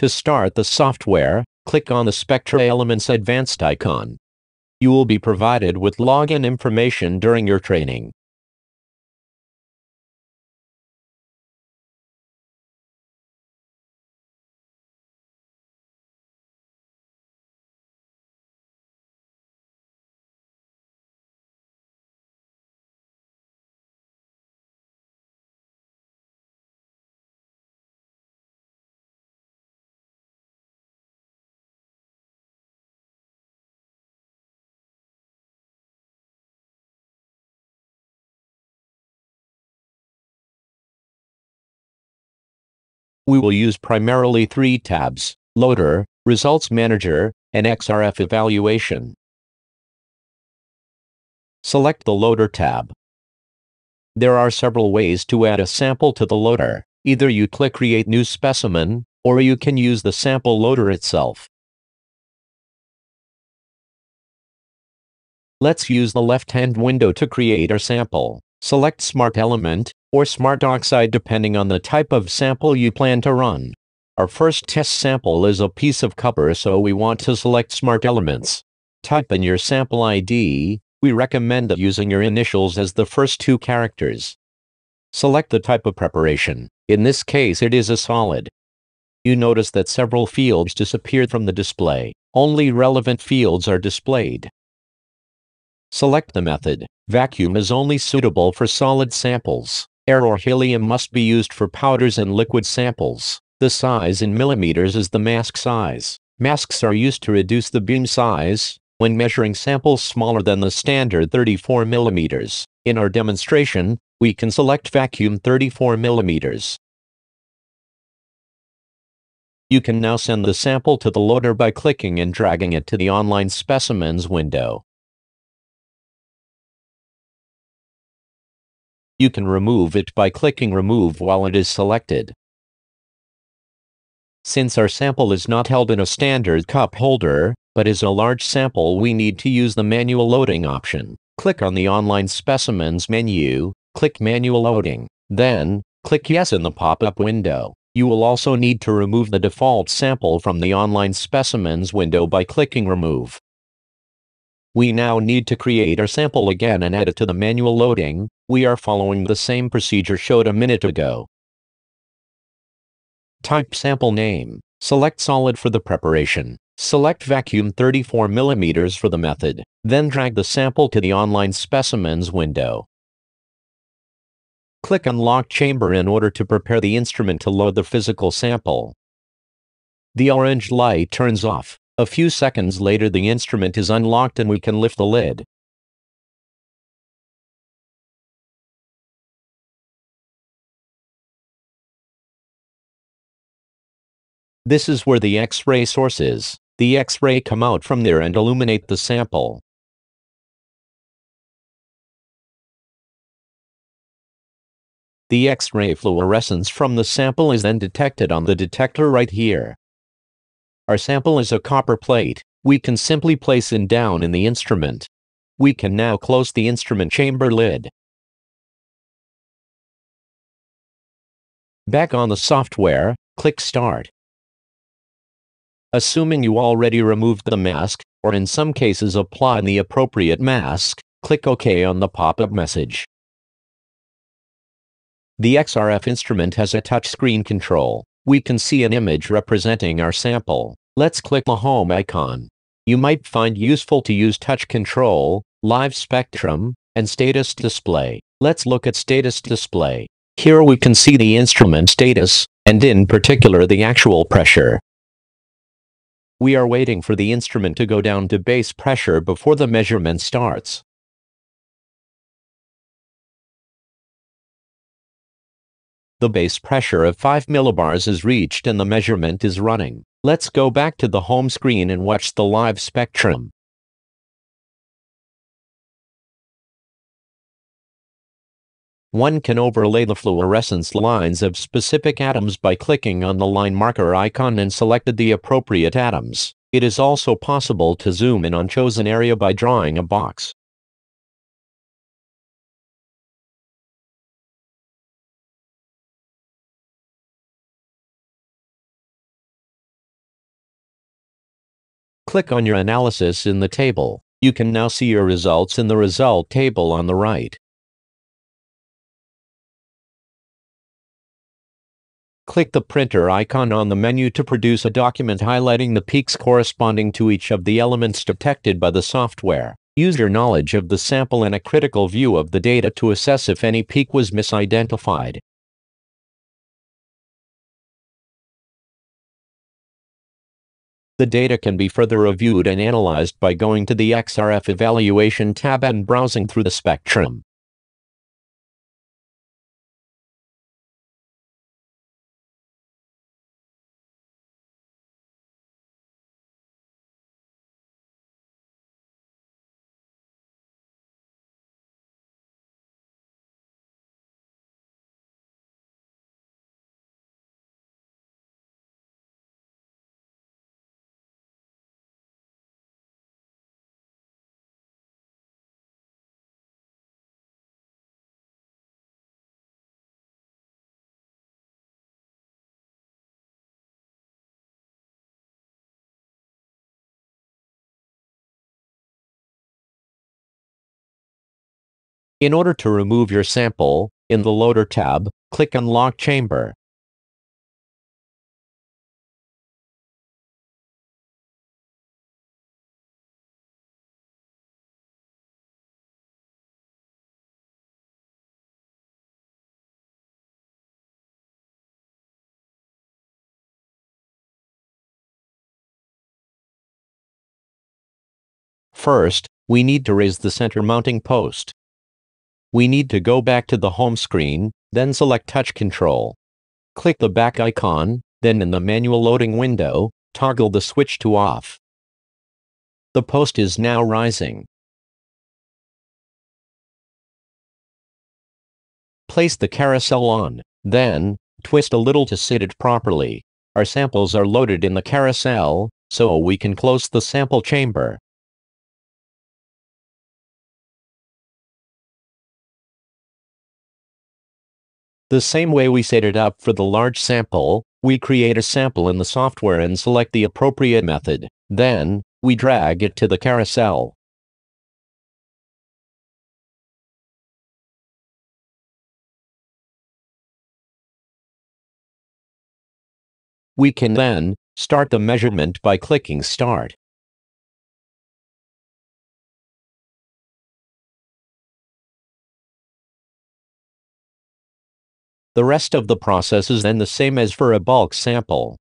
To start the software, click on the Spectra Elements Advanced icon. You will be provided with login information during your training. We will use primarily three tabs, Loader, Results Manager, and XRF Evaluation. Select the Loader tab. There are several ways to add a sample to the loader. Either you click Create New Specimen, or you can use the sample loader itself. Let's use the left-hand window to create our sample. Select Smart Element, or Smart Oxide depending on the type of sample you plan to run. Our first test sample is a piece of copper so we want to select Smart Elements. Type in your sample ID, we recommend using your initials as the first two characters. Select the type of preparation, in this case it is a solid. You notice that several fields disappeared from the display, only relevant fields are displayed. Select the method. Vacuum is only suitable for solid samples. Air or helium must be used for powders and liquid samples. The size in millimeters is the mask size. Masks are used to reduce the beam size when measuring samples smaller than the standard 34 millimeters. In our demonstration, we can select vacuum 34 millimeters. You can now send the sample to the loader by clicking and dragging it to the online specimens window. You can remove it by clicking Remove while it is selected. Since our sample is not held in a standard cup holder, but is a large sample we need to use the manual loading option. Click on the Online Specimens menu, click Manual Loading, then, click Yes in the pop-up window. You will also need to remove the default sample from the Online Specimens window by clicking Remove. We now need to create our sample again and add it to the manual loading. We are following the same procedure showed a minute ago. Type sample name. Select solid for the preparation. Select vacuum 34 mm for the method. Then drag the sample to the online specimens window. Click on lock chamber in order to prepare the instrument to load the physical sample. The orange light turns off. A few seconds later the instrument is unlocked and we can lift the lid. This is where the X-ray source is. The X-ray come out from there and illuminate the sample. The X-ray fluorescence from the sample is then detected on the detector right here. Our sample is a copper plate. We can simply place it down in the instrument. We can now close the instrument chamber lid. Back on the software, click Start. Assuming you already removed the mask, or in some cases applied the appropriate mask, click OK on the pop-up message. The XRF instrument has a touchscreen control. We can see an image representing our sample. Let's click the home icon. You might find useful to use touch control, live spectrum, and status display. Let's look at status display. Here we can see the instrument status, and in particular the actual pressure. We are waiting for the instrument to go down to base pressure before the measurement starts. The base pressure of 5 millibars is reached and the measurement is running. Let's go back to the home screen and watch the live spectrum. One can overlay the fluorescence lines of specific atoms by clicking on the line marker icon and selected the appropriate atoms. It is also possible to zoom in on chosen area by drawing a box. Click on your analysis in the table. You can now see your results in the result table on the right. Click the printer icon on the menu to produce a document highlighting the peaks corresponding to each of the elements detected by the software. Use your knowledge of the sample and a critical view of the data to assess if any peak was misidentified. The data can be further reviewed and analyzed by going to the XRF Evaluation tab and browsing through the spectrum. In order to remove your sample, in the Loader tab, click on Lock Chamber. First, we need to raise the center mounting post. We need to go back to the home screen, then select Touch Control. Click the back icon, then in the manual loading window, toggle the switch to off. The post is now rising. Place the carousel on, then, twist a little to sit it properly. Our samples are loaded in the carousel, so we can close the sample chamber. The same way we set it up for the large sample, we create a sample in the software and select the appropriate method. Then, we drag it to the carousel. We can then start the measurement by clicking Start. The rest of the process is then the same as for a bulk sample.